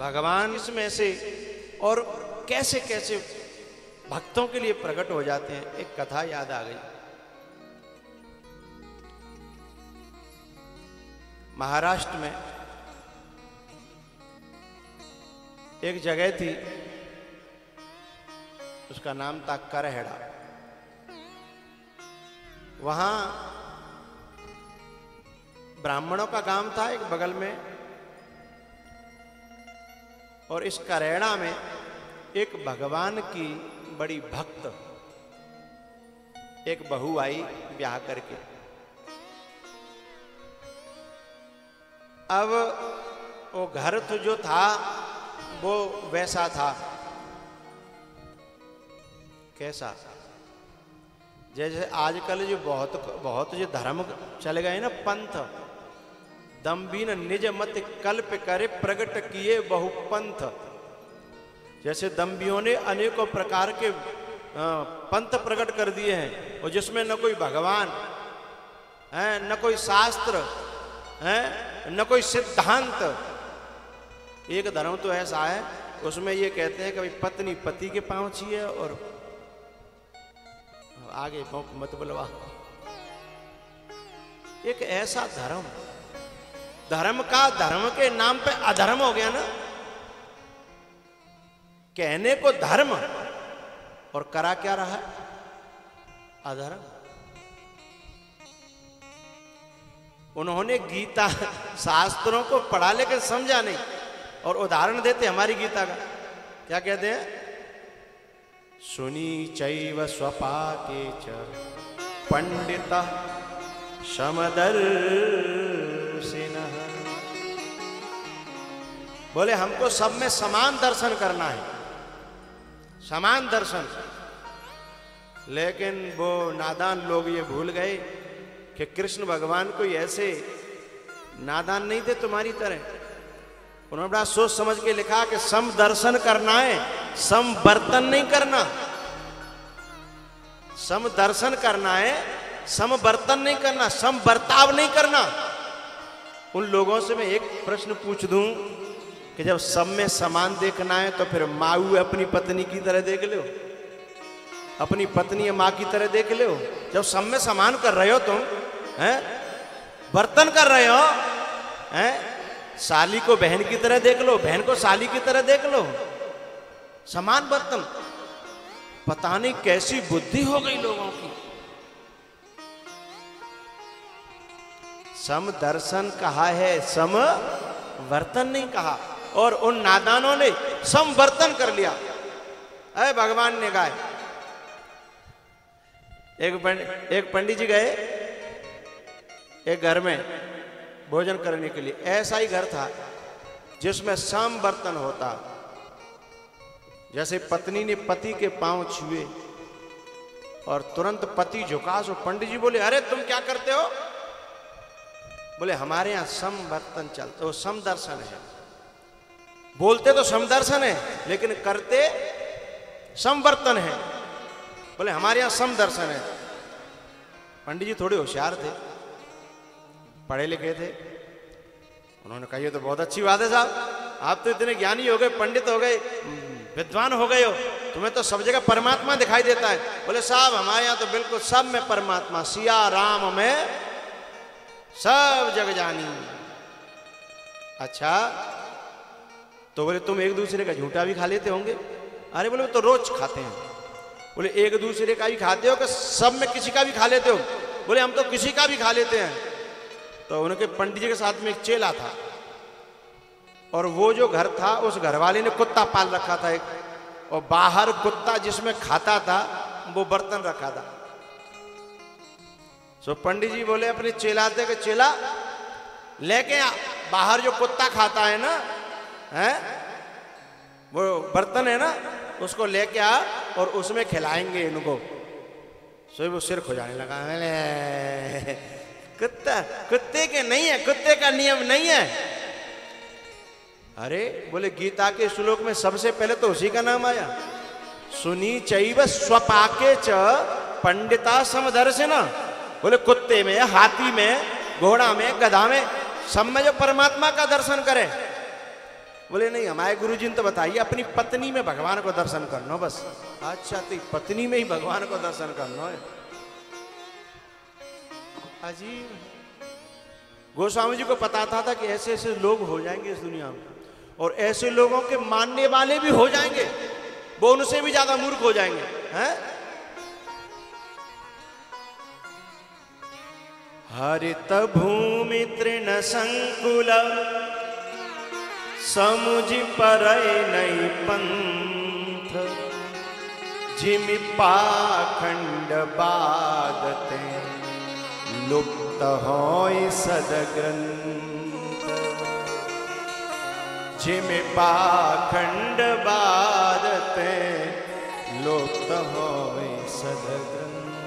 भगवान इसमें से और कैसे कैसे भक्तों के लिए प्रकट हो जाते हैं, एक कथा याद आ गई। महाराष्ट्र में एक जगह थी, उसका नाम था करहेड़ा। वहाँ ब्राह्मणों का काम था एक बगल में और इस करेड़ा में एक भगवान की बड़ी भक्त, एक बहू आई ब्याह करके। अब वो घर तो जो था, वो वैसा था। कैसा? जैसे आजकल जो बहुत बहुत जो धर्म चले गए ना, पंथ दम्बीन निज मत कल्प करे प्रकट किए बहुपंथ। जैसे दम्बियों ने अनेकों प्रकार के पंथ प्रकट कर दिए हैं, और जिसमें न कोई भगवान, है, न कोई शास्त्र, है, न कोई सिद्धांत। एक धर्म तो ऐसा है, उसमें ये कहते हैं कि भाई पत्नी पति के पाँव छिए और आगे मत बुलवा। एक ऐसा धर्म धर्म का, धर्म के नाम पे अधर्म हो गया ना? कहने को धर्म और करा क्या रहा? है अधर्म। उन्होंने गीता शास्त्रों को पढ़ा लेकर समझा नहीं। और उदाहरण देते हमारी गीता का। क्या कहते हैं? सुनी चैव स्वपा के च, पंडित समदर्शिन बोले, हमको सब में समान दर्शन करना है। समान दर्शन। लेकिन वो नादान लोग ये भूल गए कि कृष्ण भगवान कोई ऐसे नादान नहीं थे तुम्हारी तरह। उन्होंने बड़ा सोच समझ के लिखा कि सम दर्शन करना है, सम बर्तन नहीं करना। सम दर्शन करना है, सम बर्तन नहीं करना, सम बर्ताव नहीं करना। उन लोगों से मैं एक प्रश्न पूछ दूँ कि जब सब में समान देखना है तो फिर माऊ अपनी पत्नी की तरह देख लो। अपनी पत्नी माँ की तरह देख लो। जब सब में समान कर रहे हो तुम, हैं? बर्तन कर रहे हो, हैं? साली को बहन की तरह देख लो, बहन को साली की तरह देख लो। समान बर्तन। पता नहीं कैसी बुद्धि हो गई लोगों की। सम दर्शन कहा है, सम वर्तन नहीं कहा। और उन नादानों ने सम वर्तन कर लिया। अरे भगवान ने गाय एक पंडित एक पंडित जी गए, एक घर में भोजन करने के लिए। ऐसा ही घर था जिसमें सम बर्तन होता। जैसे पत्नी ने पति के पाँव छुए और तुरंत पति झुका, सो पंडित जी बोले, अरे तुम क्या करते हो? बोले, हमारे यहाँ सम बर्तन चलते वो सम दर्शन है। बोलते तो सम दर्शन है, लेकिन करते समवर्तन है। बोले, हमारे यहाँ सम दर्शन है। पंडित जी थोड़े होशियार थे, पढ़े लिखे थे। उन्होंने कहा तो बहुत अच्छी बात है साहब। आप तो इतने ज्ञानी हो गए, पंडित हो गए, विद्वान हो गए हो। तुम्हें तो सब जगह परमात्मा दिखाई देता है। बोले, साहब, हमारे यहाँ तो बिल्कुल सब में परमात्मा, सिया, राम, में सब जग जानी। अच्छा तो बोले, तुम एक दूसरे का झूठा भी खा लेते होंगे? अरे बोले तो रोज खाते हैं। बोले, एक दूसरे का भी खाते हो कि सब में किसी का भी खा लेते हो? बोले, हम तो किसी का भी खा लेते हैं। तो उनके पंडित जी के साथ में एक चेला था। और वो जो घर था, उस घर वाले ने कुत्ता पाल रखा था एक। और बाहर कुत्ता जिसमें खाता था, वो बर्तन रखा था। सो पंडित जी बोले अपने चेला थे कि चेला लेके बाहर जो कुत्ता खाता है ना है वो बर्तन है ना उसको लेके आ और उसमें खिलाएँगे इनको सो वो सिर खुजाने लगा कुत्ता कुत्ते के नहीं है कुत्ते का नियम नहीं है अरे बोले गीता के श्लोक में सबसे पहले तो उसी का नाम आया सुनी चैव स्वपाके च पंडिता समदर्शन बोले कुत्ते में हाथी में घोड़ा में गधा में सब में जो परमात्मा का दर्शन करे। बोले नहीं हमारे गुरु जी ने तो बताइए अपनी पत्नी में भगवान को दर्शन करना बस। अच्छा तो पत्नी में ही भगवान को दर्शन करना है। अजीब। गोस्वामी जी को पता था, था कि ऐसे ऐसे लोग हो जाएँगे इस दुनिया में। और ऐसे लोगों के मानने वाले भी हो जाएँगे। वो उनसे भी ज़्यादा मूर्ख हो जाएँगे हैं? हरित भूमि तृण संकुल समुझ पर पंथ जिम पाखंड बादते लुप्त हो सदग्रंथ जिम पाखंड बादते लुप्त हो सदग्रंथ